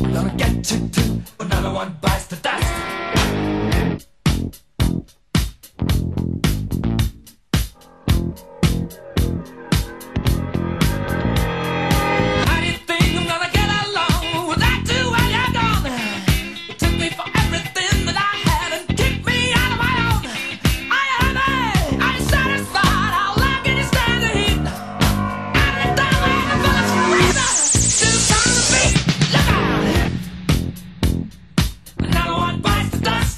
Gonna get you too, another one bites the dust.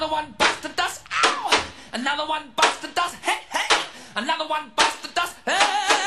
Another one busts the dust. Ow! Another one busts the dust. Hey, hey! Another one busts the dust. Hey!